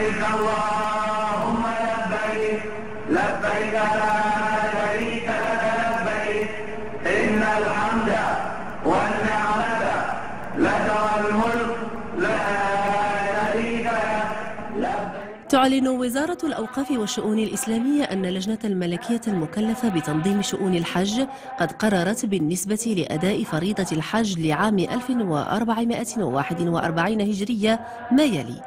لبيك اللهم لبيك لبيك لا شريك لك لبيك. إن الحمد والنعمة لك والملك لا شريك لك. تعلن وزارة الأوقاف والشؤون الإسلامية أن اللجنة الملكية المكلفة بتنظيم شؤون الحج قد قررت بالنسبة لأداء فريضة الحج لعام 1441 هجرية ما يلي.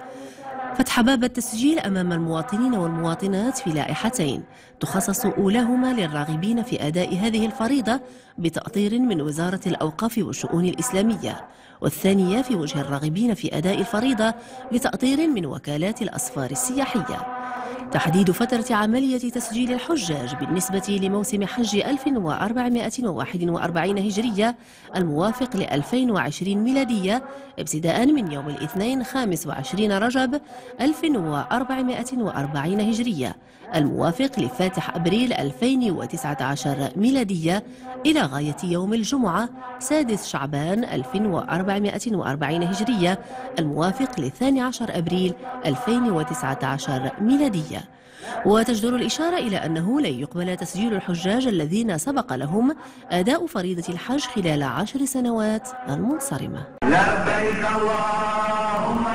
فتح باب التسجيل أمام المواطنين والمواطنات في لائحتين تخصص أولاهما للراغبين في أداء هذه الفريضة بتأطير من وزارة الأوقاف والشؤون الإسلامية والثانية في وجه الراغبين في أداء الفريضة بتأطير من وكالات الأسفار السياحية. تحديد فترة عملية تسجيل الحجاج بالنسبة لموسم حج 1441 هجرية الموافق ل 2020 ميلادية ابتداء من يوم الاثنين 25 رجب 1440 هجرية الموافق لفاتح أبريل 2019 ميلادية إلى غاية يوم الجمعة سادس شعبان 1440 هجرية الموافق للثاني عشر أبريل 2019 ميلادية. وتجدر الإشارة إلى أنه لن يقبل تسجيل الحجاج الذين سبق لهم أداء فريضة الحج خلال عشر سنوات المنصرمة. لبيك اللهم